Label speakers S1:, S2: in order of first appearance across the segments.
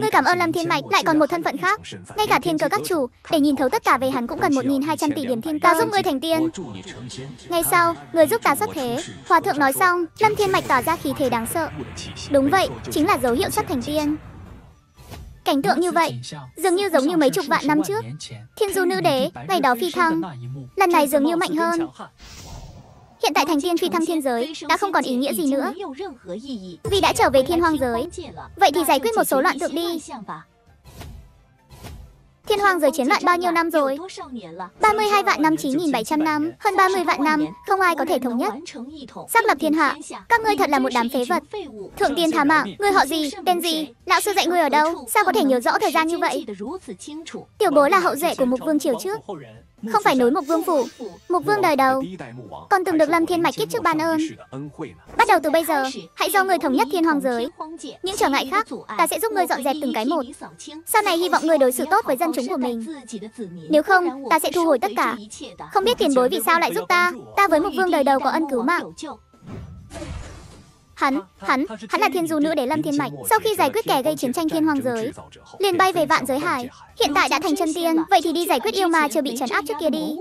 S1: Ngươi cảm ơn Lâm Thiên Mạch lại còn một thân phận khác. Ngay cả thiên cơ các chủ, để nhìn thấu tất cả về hắn cũng cần 1.200 tỷ điểm thiên cơ. Ta giúp ngươi thành tiên. Ngay sau, người giúp ta xuất thế. Hòa thượng nói xong, Lâm Thiên Mạch tỏ ra khí thế đáng sợ. Đúng vậy, chính là dấu hiệu sắp thành tiên. Cảnh tượng như vậy, dường như giống như mấy chục vạn năm trước. Thiên du nữ đế, ngày đó phi thăng. Lần này dường như mạnh hơn. Hiện tại thành tiên phi thăng thiên giới đã không còn ý nghĩa gì nữa. Vì đã trở về thiên hoang giới. Vậy thì giải quyết một số loạn tượng đi. Thiên hoang giới chiến loạn bao nhiêu năm rồi? 32 vạn năm 9.700 năm, hơn 30 vạn năm, không ai có thể thống nhất. Xác lập thiên hạ, các ngươi thật là một đám phế vật. Thượng tiên thả mạng, ngươi họ gì, tên gì, lão sư dạy ngươi ở đâu, sao có thể nhớ rõ thời gian như vậy? Tiểu bố là hậu duệ của mục vương triều trước, không phải nối mục vương phủ, mục vương đời đầu, còn từng được lâm thiên mạch kiếp trước ban ơn. Bắt đầu từ bây giờ, hãy do người thống nhất thiên hoàng giới. Những trở ngại khác, ta sẽ giúp ngươi dọn dẹp từng cái một. Sau này hy vọng ngươi đối xử tốt với dân chúng của mình. Nếu không, ta sẽ thu hồi tất cả. Không biết tiền bối vì sao lại giúp ta, ta với mục vương đời đầu có ân cứu mạng. Hắn, hắn, hắn là thiên du nữ đế Lâm Thiên Mạch. Sau khi giải quyết kẻ gây chiến tranh thiên hoàng giới, liền bay về vạn giới hải. Hiện tại đã thành chân tiên, vậy thì đi giải quyết yêu ma chưa bị trấn áp trước kia đi.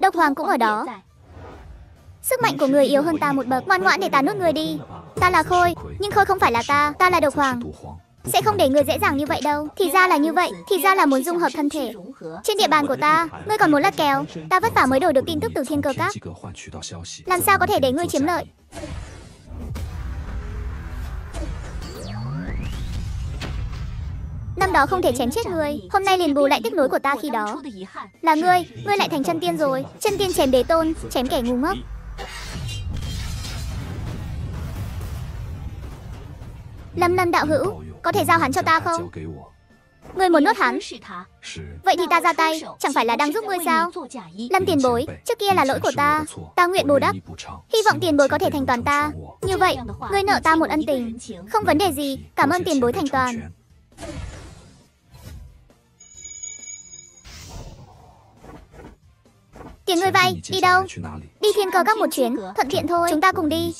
S1: Độc Hoàng cũng ở đó. Sức mạnh của người yếu hơn ta một bậc, ngoan ngoãn để ta nuốt người đi. Ta là Khôi, nhưng Khôi không phải là ta, ta là Độc Hoàng. Sẽ không để ngươi dễ dàng như vậy đâu. Thì ra là như vậy. Thì ra là muốn dung hợp thân thể. Trên địa bàn của ta, Ngươi còn muốn lắc kèo Ta vất vả mới đổi được tin tức từ thiên cơ các. Làm sao có thể để ngươi chiếm lợi? Năm đó không thể chém chết ngươi. Hôm nay liền bù lại tiếc nối của ta khi đó. Là ngươi Ngươi lại thành chân tiên rồi. Chân tiên chém đế tôn, Chém kẻ ngu ngốc. Lâm lâm đạo hữu có thể giao hắn cho ta không? Ngươi muốn nuốt hắn? Vậy thì ta ra tay Chẳng phải là đang giúp ngươi sao? Lâm tiền bối Trước kia là lỗi của ta. Ta nguyện bù đắp. Hy vọng tiền bối có thể thành toàn ta. Như vậy Ngươi nợ ta một ân tình. Không vấn đề gì. Cảm ơn tiền bối thành toàn. Tiền ngươi vay Đi đâu? Đi thiên cơ các một chuyến. Thuận tiện thôi. Chúng ta cùng đi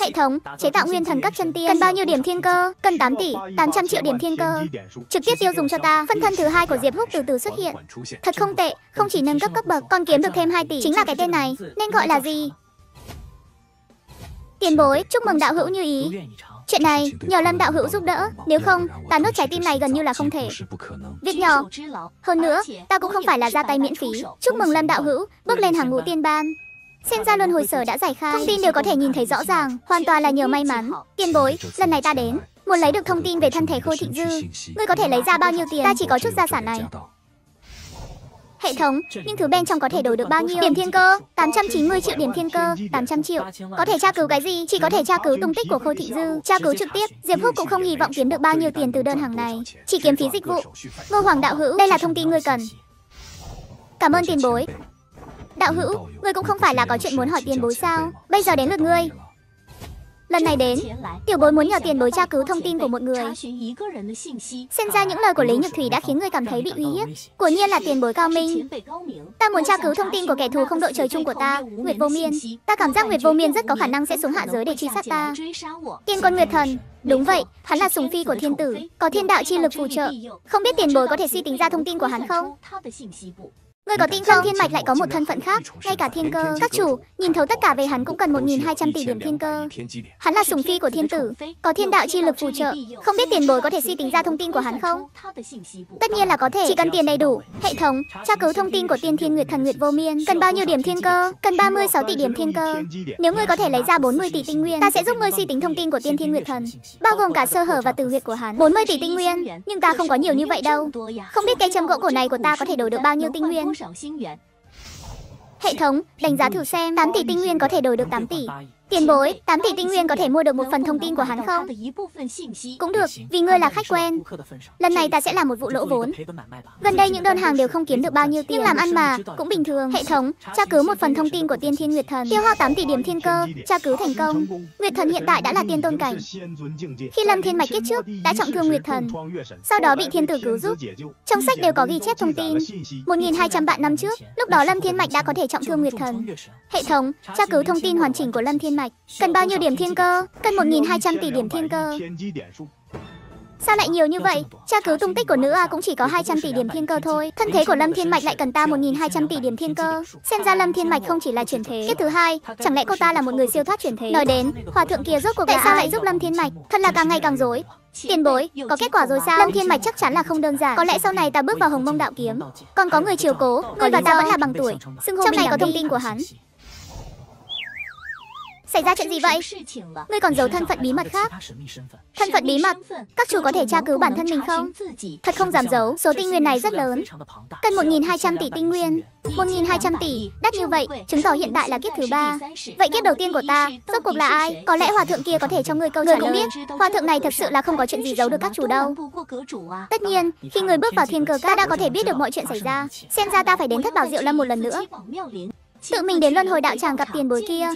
S1: Hệ thống, chế tạo nguyên thần các chân tiên cần bao nhiêu điểm thiên cơ? Cần 8 tỷ, 800 triệu điểm thiên cơ. Trực tiếp tiêu dùng cho ta. Phân thân thứ hai của Diệp Húc từ từ xuất hiện. Thật không tệ, không chỉ nâng cấp cấp bậc, còn kiếm được thêm 2 tỷ. Chính là cái tên này, nên gọi là gì? Tiền bối, chúc mừng đạo hữu như ý. Chuyện này, nhờ Lâm đạo hữu giúp đỡ, nếu không, ta nuốt trái tim này gần như là không thể. Việc nhỏ. Hơn nữa, ta cũng không phải là ra tay miễn phí. Chúc mừng Lâm đạo hữu, bước lên hàng ngũ tiên ban. Xem ra luân hồi sở đã giải khai Thông tin đều có thể nhìn thấy rõ ràng Hoàn toàn là nhờ may mắn Tiền bối, lần này ta đến Muốn lấy được thông tin về thân thể Khôi Thịnh Dư Ngươi có thể lấy ra bao nhiêu tiền Ta chỉ có chút gia sản này Hệ thống, nhưng thứ bên trong có thể đổi được bao nhiêu? Điểm thiên cơ, 890 triệu điểm thiên cơ, 800 triệu. Có thể tra cứu cái gì? Chỉ có thể tra cứu tung tích của Khôi Thị Dư, tra cứu trực tiếp. Diệp Húc cũng không hy vọng kiếm được bao nhiêu tiền từ đơn hàng này, chỉ kiếm phí dịch vụ. Ngô Hoàng đạo hữu, đây là thông tin ngươi cần. Cảm ơn tiền bối. Đạo hữu, ngươi cũng không phải là có chuyện muốn hỏi tiền bối sao? Bây giờ đến lượt ngươi. Lần này đến, tiểu bối muốn nhờ tiền bối tra cứu thông tin của một người. Xem ra những lời của Lý Nhược Thủy đã khiến ngươi cảm thấy bị uy hiếp. Quả nhiên là tiền bối cao minh. Ta muốn tra cứu thông tin của kẻ thù không đội trời chung của ta, Nguyệt Vô Miên. Ta cảm giác Nguyệt Vô Miên rất có khả năng sẽ xuống hạ giới để truy sát ta. Tiên quân Nguyệt Thần, Đúng vậy, hắn là sùng phi của thiên tử, có thiên đạo chi lực phù trợ. Không biết tiền bối có thể suy tính ra thông tin của hắn không? Ngươi có tin không? Thiên Mạch lại có một thân phận khác, ngay cả thiên cơ. Các chủ, nhìn thấu tất cả về hắn cũng cần 1.200 tỷ điểm thiên cơ. Hắn là sủng phi của thiên tử, có thiên đạo chi lực phù trợ. Không biết tiền bối có thể suy tính ra thông tin của hắn không? Tất nhiên là có thể, chỉ cần tiền đầy đủ. Hệ thống, tra cứu thông tin của tiên thiên nguyệt thần nguyệt vô miên. Cần bao nhiêu điểm thiên cơ? Cần 36 tỷ điểm thiên cơ. Nếu ngươi có thể lấy ra 40 tỷ tinh nguyên, ta sẽ giúp ngươi suy tính thông tin của tiên thiên nguyệt thần, bao gồm cả sơ hở và từ huyệt của hắn. 40 tỷ tinh nguyên, nhưng ta không có nhiều như vậy đâu. Không biết cây châm gỗ cổ này của ta có thể đổi được bao nhiêu tinh nguyên? Hệ thống, đánh giá thử xem 8 tỷ tinh nguyên có thể đổi được 8 tỷ. Tiền bối, 8 tỷ tinh nguyên có thể mua được một phần thông tin của hắn không? Cũng được, vì ngươi là khách quen. Lần này ta sẽ làm một vụ lỗ vốn. Gần đây những đơn hàng đều không kiếm được bao nhiêu tiền, nhưng làm ăn mà, cũng bình thường. Hệ thống, tra cứu một phần thông tin của tiên thiên nguyệt thần. Tiêu hao 8 tỷ điểm thiên cơ, tra cứu thành công. Nguyệt thần hiện tại đã là tiên tôn cảnh. Khi Lâm Thiên Mạch kết trước, đã trọng thương nguyệt thần. Sau đó bị thiên tử cứu giúp. Trong sách đều có ghi chép thông tin. 1.200 vạn năm trước, lúc đó Lâm Thiên Mạch đã có thể trọng thương nguyệt thần. Hệ thống, tra cứu thông tin hoàn chỉnh của Lâm Thiên Mạch. Cần bao nhiêu điểm thiên cơ? Cần 1.200 tỷ điểm thiên cơ. Sao lại nhiều như vậy? Tra cứu tung tích của nữ A cũng chỉ có 200 tỷ điểm thiên cơ thôi. Thân thế của Lâm Thiên Mạch lại cần ta 1.200 tỷ điểm thiên cơ. Xem ra Lâm Thiên Mạch không chỉ là chuyển thế. Tiếp thứ hai, chẳng lẽ cô ta là một người siêu thoát chuyển thế? Nói đến, hòa thượng kia rốt cuộc tại sao lại giúp Lâm Thiên Mạch? Thật là càng ngày càng rối. Tiền bối, có kết quả rồi sao? Lâm Thiên Mạch chắc chắn là không đơn giản. Có lẽ sau này ta bước vào Hồng Mông Đạo Kiếm, còn có người chiều cố, người và ta vẫn là bằng tuổi. Trong này có thông tin của hắn. Xảy ra chuyện gì vậy? Ngươi còn giấu thân phận bí mật khác. Thân phận bí mật, các chủ có thể tra cứu bản thân mình không? Thật không dám giấu, số tinh nguyên này rất lớn. Cần 1.200 tỷ tinh nguyên. 1.200 tỷ, đắt như vậy, chứng tỏ hiện tại là kiếp thứ ba. Vậy kiếp đầu tiên của ta, rốt cuộc là ai? Có lẽ hòa thượng kia có thể cho ngươi câu trả lời. cũng biết, hòa thượng này thật sự là không có chuyện gì giấu được các chủ đâu. Tất nhiên, khi người bước vào thiên cơ các, ta đã có thể biết được mọi chuyện xảy ra. Xem ra ta phải đến thất bảo diệu lâm một lần nữa. Tự mình đến luân hồi đạo tràng gặp tiền bối kia.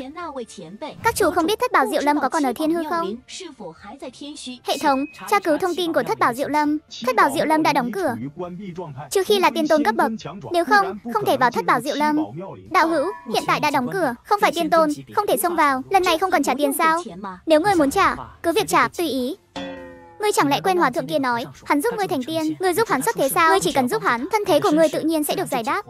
S1: Các chủ không biết thất bảo diệu lâm có còn ở thiên hư không? Hệ thống tra cứu thông tin của thất bảo diệu lâm. Thất bảo diệu lâm đã đóng cửa. Trừ khi là tiên tôn cấp bậc. Nếu không, không thể vào thất bảo diệu lâm. Đạo hữu, hiện tại đã đóng cửa. Không phải tiên tôn, không thể xông vào. Lần này không cần trả tiền sao? Nếu ngươi muốn trả, cứ việc trả, tùy ý. Ngươi chẳng lẽ quên hòa thượng kia nói Hắn giúp ngươi thành tiên Ngươi giúp hắn xuất thế sao? Ngươi chỉ cần giúp hắn Thân thế của ngươi tự nhiên sẽ được giải đáp.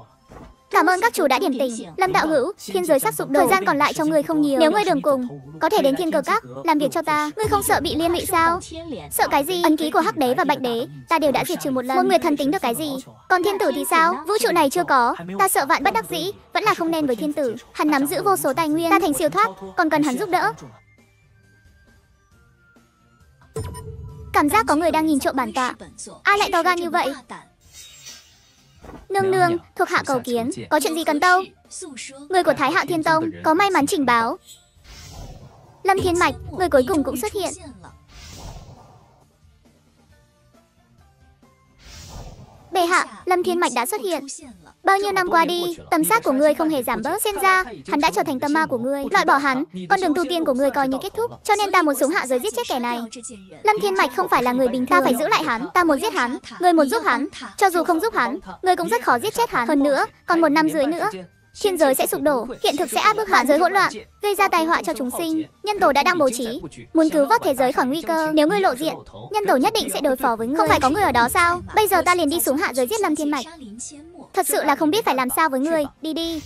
S1: Cảm ơn các chủ đã điểm tình. Lâm đạo hữu, thiên giới sắp sụp đổ, thời gian còn lại cho ngươi không nhiều. Nếu ngươi đường cùng, có thể đến thiên cơ các, làm việc cho ta. Ngươi không sợ bị liên lụy sao? Sợ cái gì? Ấn ký của hắc đế và bạch đế, ta đều đã diệt trừ một lần. Một người thần tính được cái gì? Còn thiên tử thì sao? Vũ trụ này chưa có, ta sợ vạn bất đắc dĩ, vẫn là không nên với thiên tử. Hắn nắm giữ vô số tài nguyên, ta thành siêu thoát, còn cần hắn giúp đỡ. Cảm giác có người đang nhìn trộm bản tọa. Ai lại to gan như vậy? Nương nương, thuộc hạ cầu kiến, có chuyện gì cần tâu? Người của Thái Hạ Thiên Tông có may mắn trình báo. Lâm Thiên Mạch, người cuối cùng cũng xuất hiện. Bệ hạ, Lâm Thiên Mạch đã xuất hiện. Bao nhiêu năm qua đi, tầm sát của ngươi không hề giảm bớt. Xem ra, hắn đã trở thành tâm ma của ngươi. Loại bỏ hắn, con đường tu tiên của ngươi coi như kết thúc. Cho nên ta muốn xuống hạ giới giết chết kẻ này. Lâm Thiên Mạch không phải là người bình thường. Ta phải giữ lại hắn. Ta muốn giết hắn. Ngươi muốn giúp hắn. Cho dù không giúp hắn, ngươi cũng rất khó giết chết hắn. Hơn nữa, còn một năm dưới nữa, thiên giới sẽ sụp đổ, hiện thực sẽ áp bức hạ giới hỗn loạn, gây ra tai họa cho chúng sinh. Nhân tổ đã đang bố trí, muốn cứu vớt thế giới khỏi nguy cơ. Nếu ngươi lộ diện, nhân tổ nhất định sẽ đối phó với ngươi. Không phải có người ở đó sao? Bây giờ ta liền đi xuống hạ giới giết Lâm Thiên Mạch. Thật sự là không biết phải làm sao với người Đi đi